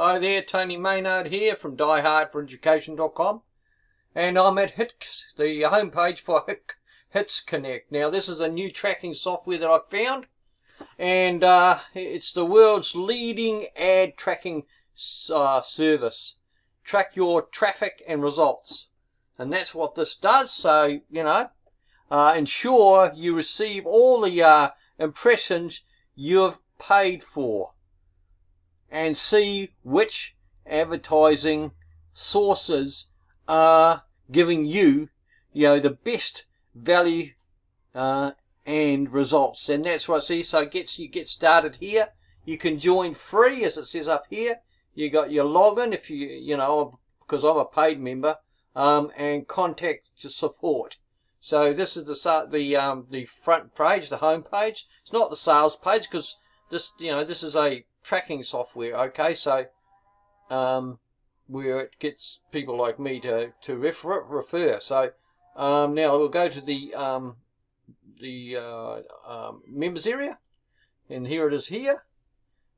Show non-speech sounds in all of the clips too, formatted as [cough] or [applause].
Hi there, Tony Maynard here from diehard4education.com and I'm at HITS, the homepage for hitsConnect. Now this is a new tracking software that I found and uh, it's the world's leading ad tracking uh, service. Track your traffic and results and that's what this does so you know uh, ensure you receive all the uh, impressions you've paid for and see which advertising sources are giving you, you know, the best value uh, and results. And that's what I see. So gets you get started here. You can join free, as it says up here. You got your login if you, you know, because I'm a paid member, um, and contact support. So this is the the um, the front page, the home page. It's not the sales page because this, you know, this is a tracking software. Okay, so um, where it gets people like me to to refer. refer. So um, now we'll go to the um, the uh, um, members area, and here it is here,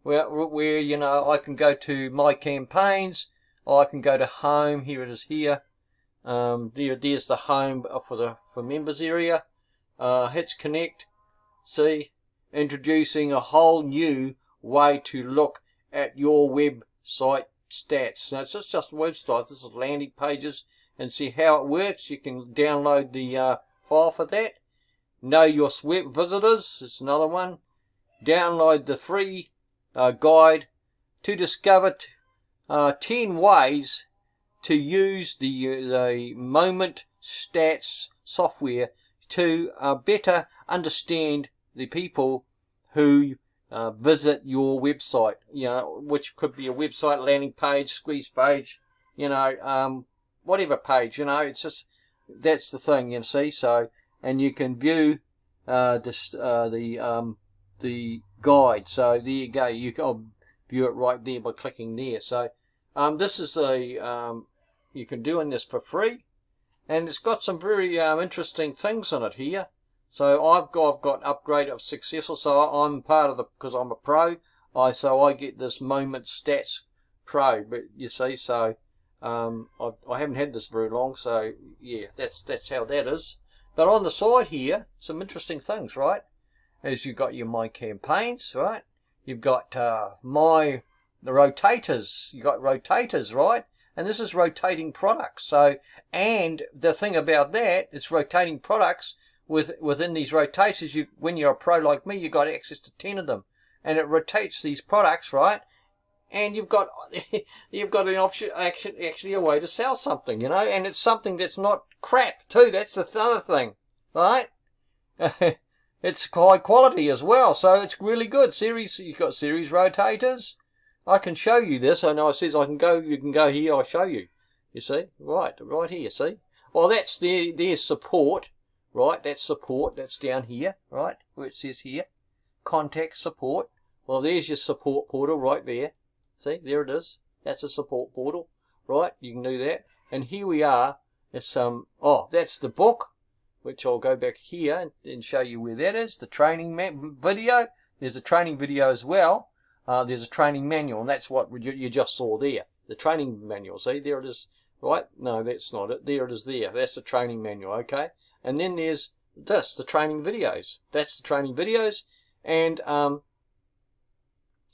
where where you know I can go to my campaigns. I can go to home. Here it is here. Um, there, there's the home for the for members area. Uh, hitsConnect. See, introducing a whole new way to look at your website stats. Now, it's just, just websites, this is landing pages, and see how it works. You can download the uh, file for that. Know your web visitors, it's another one. Download the free uh, guide to discover uh, 10 ways to use the, uh, the Moment Stats software to uh, better understand the people who uh, visit your website, you know, which could be a website landing page, squeeze page, you know, um, whatever page, you know, it's just, that's the thing, you see, so, and you can view, uh, this, uh, the, um, the guide, so there you go, you can view it right there by clicking there, so, um, this is a, um, you can do in this for free, and it's got some very, um, interesting things on it here, so I've got, I've got upgrade of successful. So I'm part of the because I'm a pro. I so I get this moment stats pro. But you see, so um, I, I haven't had this very long. So yeah, that's that's how that is. But on the side here, some interesting things, right? As you've got your my campaigns, right? You've got uh, my the rotators. You got rotators, right? And this is rotating products. So and the thing about that, it's rotating products with within these rotators, you when you're a pro like me, you've got access to ten of them, and it rotates these products, right? And you've got [laughs] you've got an option, actually, actually a way to sell something, you know, and it's something that's not crap too. That's the other thing, right? [laughs] it's high quality as well, so it's really good. Series, you've got series rotators. I can show you this. I know it says I can go. You can go here. I'll show you. You see, right, right here. You see, well, that's the there's support right? That's support. That's down here, right? Where it says here, contact support. Well, there's your support portal right there. See, there it is. That's a support portal, right? You can do that. And here we are. There's some, oh, that's the book, which I'll go back here and show you where that is. The training video. There's a training video as well. Uh, there's a training manual, and that's what you just saw there. The training manual. See, there it is. Right? No, that's not it. There it is there. That's the training manual, okay? And then there's this, the training videos. That's the training videos. And um,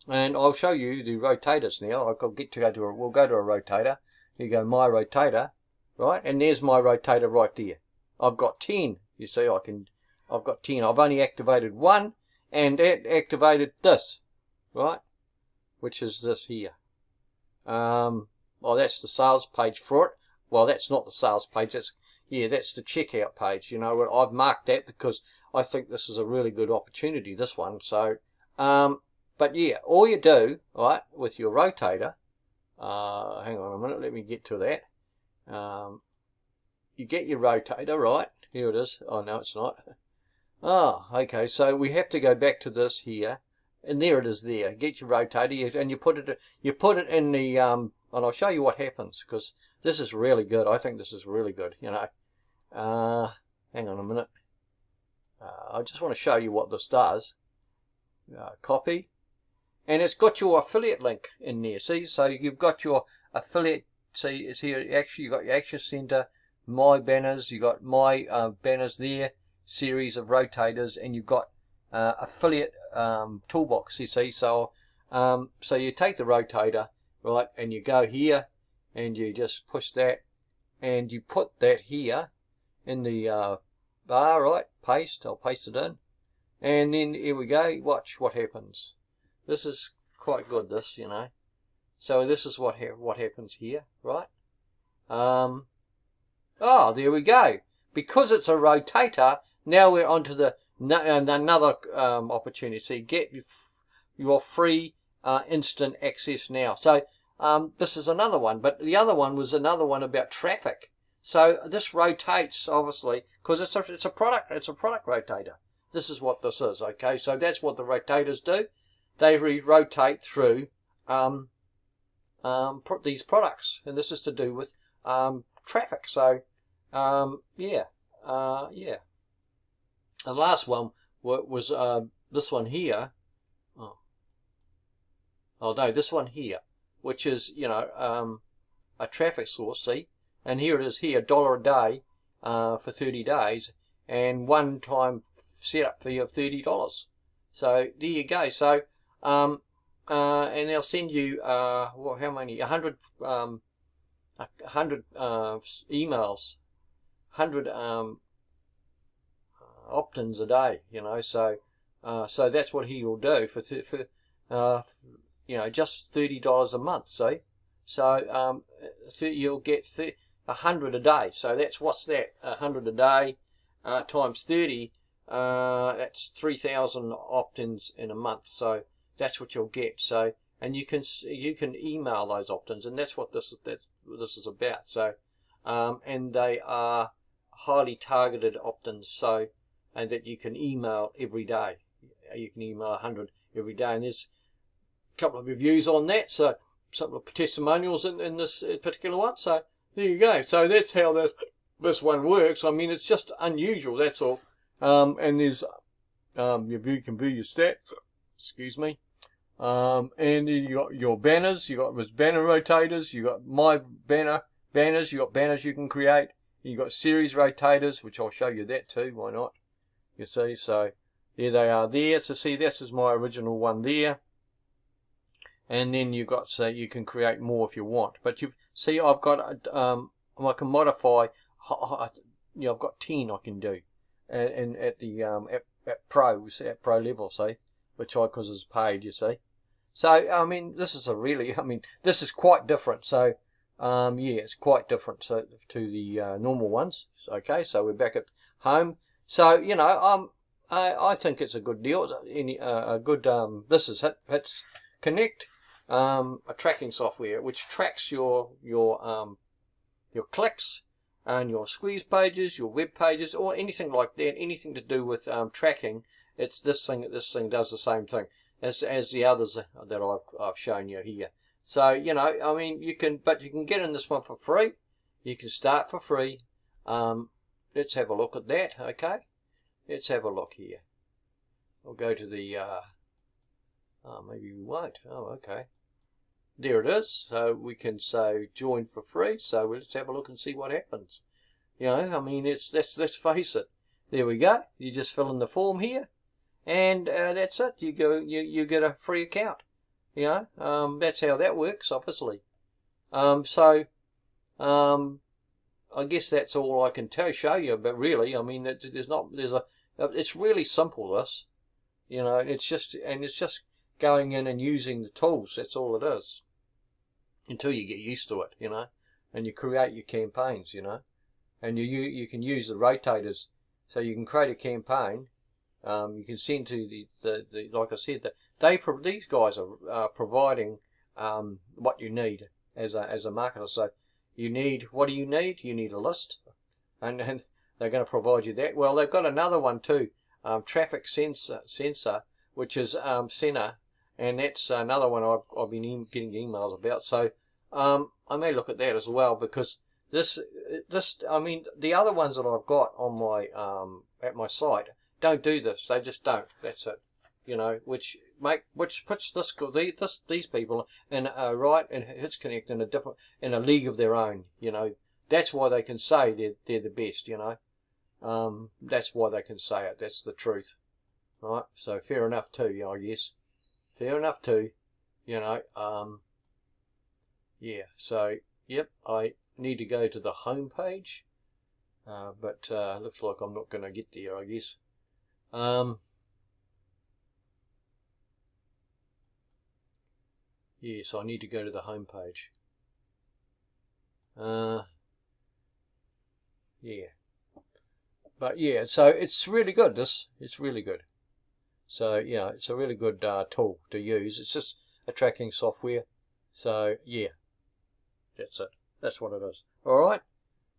and I'll show you the rotators now. I'll get to go to a, we'll go to a rotator. You go my rotator, right? And there's my rotator right there. I've got 10. You see, I can, I've got 10. I've only activated one and it activated this, right? Which is this here. Um, well, that's the sales page for it. Well, that's not the sales page. That's yeah, that's the checkout page. You know, what I've marked that because I think this is a really good opportunity, this one. So, um, but yeah, all you do, right, with your rotator, uh, hang on a minute, let me get to that. Um, you get your rotator, right? Here it is. Oh, no, it's not. Oh, okay, so we have to go back to this here. And there it is there. Get your rotator and you put it you put it in the um and I'll show you what happens because this is really good. I think this is really good, you know. Uh, hang on a minute. Uh, I just want to show you what this does. Uh, copy. and it's got your affiliate link in there. See, so you've got your affiliate. See, it's here. Actually, you got your Action Center, my banners. you've got my uh, banners there, series of rotators, and you've got uh, affiliate um, toolbox. You see, so um, so you take the rotator, right, and you go here, and you just push that, and you put that here in the uh, bar, right? Paste. I'll paste it in, and then here we go. Watch what happens. This is quite good. This, you know. So this is what ha what happens here, right? Um. Oh, there we go. Because it's a rotator, now we're onto the another um, opportunity. Get your free uh, instant access now. So um, this is another one, but the other one was another one about traffic. So this rotates obviously because it's a it's a product it's a product rotator. This is what this is. Okay, so that's what the rotators do. They rotate through um, um, these products, and this is to do with um, traffic. So um, yeah, uh, yeah. The last one was uh, this one here. Oh. oh no, this one here, which is you know um, a traffic source. See, and here it is here, a dollar a day uh, for 30 days, and one time setup fee of thirty dollars. So there you go. So um, uh, and they'll send you uh, well, how many? A hundred um, a hundred uh, emails, hundred um, opt-ins a day, you know, so uh, so that's what he will do for for uh, you know just thirty dollars a month. See, so um, you'll get a hundred a day. So that's what's that? A hundred a day uh, times thirty. Uh, that's three thousand opt-ins in a month. So that's what you'll get. So and you can you can email those opt-ins, and that's what this is that this is about. So um, and they are highly targeted opt-ins. So and that you can email every day. You can email 100 every day, and there's couple of reviews on that, so some of testimonials in, in this particular one. So there you go. So that's how this this one works. I mean, it's just unusual. That's all. Um, and there's um, your view can view your stats. Excuse me. Um, and you got your banners. You got banner rotators. You got my banner banners. You got banners you can create. You got series rotators, which I'll show you that too. Why not? You see, so there they are there. So see, this is my original one there. And then you've got, so you can create more if you want. But you see, I've got, um, I can modify, you know, I've got 10 I can do. And, and at the, um, at, at pro, at pro level, see, which I, because it's paid, you see. So, I mean, this is a really, [laughs] I mean, this is quite different. So, um, yeah, it's quite different to, to the uh, normal ones. Okay, so we're back at home. So you know, um, I, I think it's a good deal. Any uh, a good um, this is Hit, Hits Connect, um, a tracking software which tracks your your um, your clicks and your squeeze pages, your web pages, or anything like that. Anything to do with um, tracking. It's this thing. This thing does the same thing as as the others that I've I've shown you here. So you know, I mean, you can, but you can get in this one for free. You can start for free. Um, let's have a look at that, okay? Let's have a look here. We'll go to the, uh, oh, maybe we won't. Oh, okay. There it is. So we can say join for free. So let's have a look and see what happens. You know, I mean, it's let's let's face it. There we go. You just fill in the form here, and uh, that's it. You go, you you get a free account. You know, um, that's how that works, obviously. Um, so, um, I guess that's all I can tell show you. But really, I mean, there's not there's a it's really simple. This, you know, it's just and it's just going in and using the tools. That's all it is. Until you get used to it, you know, and you create your campaigns, you know, and you you, you can use the rotators, so you can create a campaign. Um, you can send to the, the, the like I said that they these guys are providing um, what you need as a as a marketer. So you need, what do you need? You need a list. And, and they're going to provide you that. Well, they've got another one too, um, traffic sensor, sensor, which is um, Center, and that's another one I've, I've been getting emails about. So um, I may look at that as well because this, this, I mean, the other ones that I've got on my um, at my site don't do this. They just don't. That's it. You know, which make which puts this this these people in a right and hitsConnect in a different in a league of their own. You know, that's why they can say they're they're the best. You know, um, that's why they can say it. That's the truth, right? So fair enough too. I guess fair enough too. You know, um, yeah. So yep, I need to go to the home page, uh, but uh, looks like I'm not going to get there. I guess. Um, Yes, I need to go to the home page. Uh, yeah. But yeah, so it's really good, this. It's really good. So, yeah, it's a really good uh, tool to use. It's just a tracking software. So, yeah, that's it. That's what it is. All right.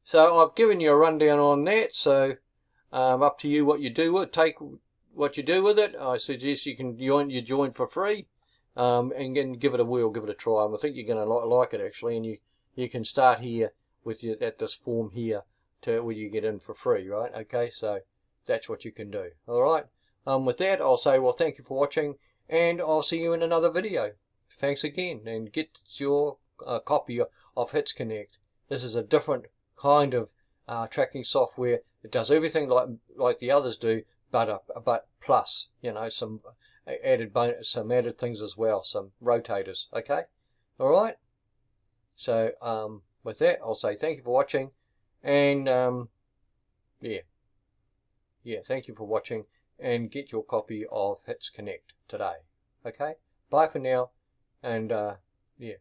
So I've given you a rundown on that. So um, up to you what you do with it. Take what you do with it. I suggest you can join. You join for free um, and again, give it a whirl, give it a try. And I think you're going to like it actually. And you, you can start here with your, at this form here to where you get in for free, right? Okay, so that's what you can do. All right. Um, with that, I'll say, well, thank you for watching, and I'll see you in another video. Thanks again, and get your uh, copy of hitsConnect. This is a different kind of uh, tracking software. It does everything like like the others do, but uh, but plus, you know, some added bonus, some added things as well, some rotators. Okay, all right. So um, with that, I'll say thank you for watching, and um, yeah, yeah, thank you for watching, and get your copy of hitsConnect today. Okay, bye for now, and uh, yeah.